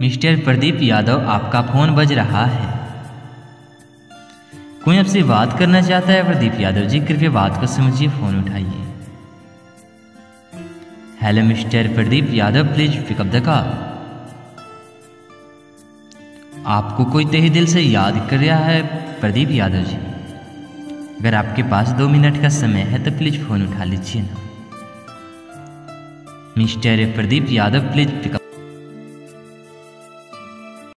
Mister Pradeep Yadav, आपका phone बज रहा है। कोई आपसे बात करना चाहता है? प्रदीप यादव जी, कृपया बात को समझिए, फ़ोन उठाइए। Hello mister Pradeep Yadav please pick up the call आपको कोई तहे दिल से याद कर रहा है, प्रदीप यादव जी? अगर आपके पास दो मिनट का समय है तो प्लीज़ फ़ोन उठा लीजिए ना। Mister Pradeep Yadav please pick up